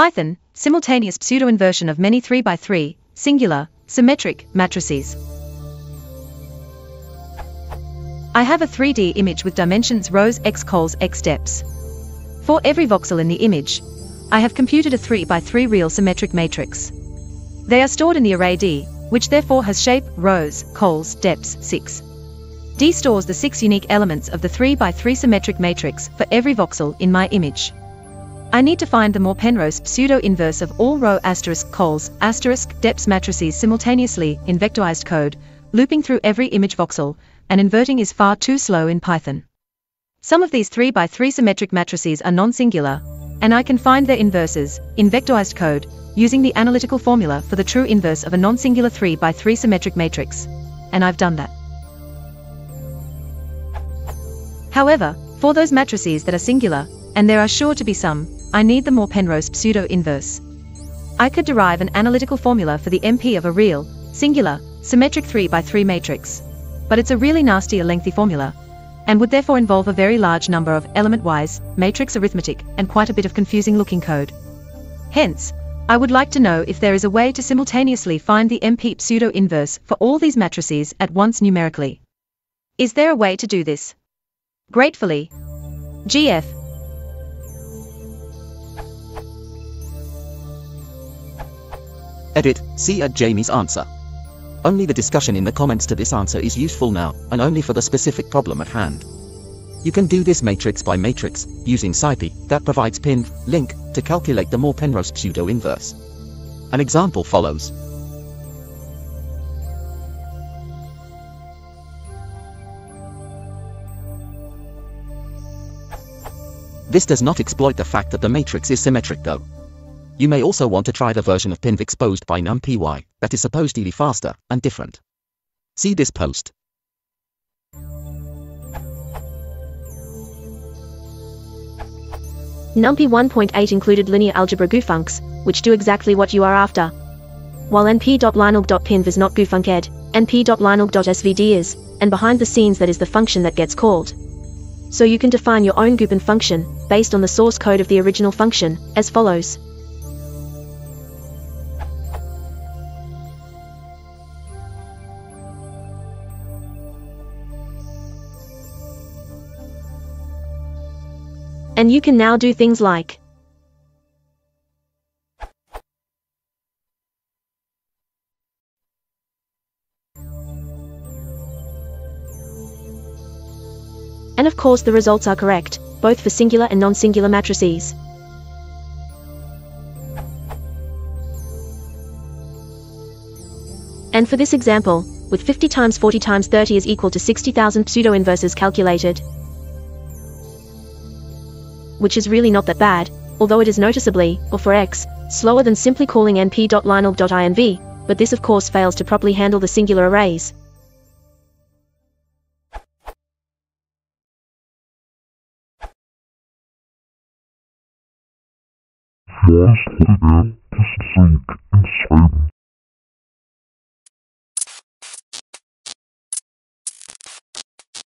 Python, simultaneous pseudo-inversion of many 3x3, singular, symmetric, matrices. I have a 3D image with dimensions rows x cols x depths. For every voxel in the image, I have computed a 3x3 real symmetric matrix. They are stored in the array D, which therefore has shape, rows, cols, depths, 6. D stores the six unique elements of the 3x3 symmetric matrix for every voxel in my image. I need to find the Moore-Penrose pseudo-inverse of all row asterisk cols asterisk depths matrices simultaneously in vectorized code, looping through every image voxel, and inverting is far too slow in Python. Some of these 3 by 3 symmetric matrices are non-singular, and I can find their inverses, in vectorized code, using the analytical formula for the true inverse of a non-singular 3 by 3 symmetric matrix. And I've done that. However, for those matrices that are singular, and there are sure to be some, I need the Moore-Penrose pseudo-inverse. I could derive an analytical formula for the MP of a real, singular, symmetric 3 by 3 matrix. But it's a really nasty a lengthy formula, and would therefore involve a very large number of element-wise, matrix arithmetic, and quite a bit of confusing looking code. Hence, I would like to know if there is a way to simultaneously find the MP pseudo-inverse for all these matrices at once numerically. Is there a way to do this? Gratefully, GF Edit, see at Jamie's answer. Only the discussion in the comments to this answer is useful now, and only for the specific problem at hand. You can do this matrix by matrix, using SciPy, that provides pinv, link, to calculate the Moore-Penrose pseudo-inverse. An example follows. This does not exploit the fact that the matrix is symmetric though. You may also want to try the version of PINV exposed by NumPy that is supposedly faster and different. See this post. NumPy 1.8 included linear algebra gufuncs, which do exactly what you are after. While np.linalg.pinv is not gufunced, np.linalg.svd is, and behind the scenes that is the function that gets called. So you can define your own goopin function, based on the source code of the original function, as follows. And you can now do things like And of course the results are correct, both for singular and non-singular matrices. And for this example, with 50 times 40 times 30 is equal to 60,000 pseudo-inverses calculated, which is really not that bad, although it is noticeably, or for x, slower than simply calling np.linalg.inv, but this of course fails to properly handle the singular arrays. Fast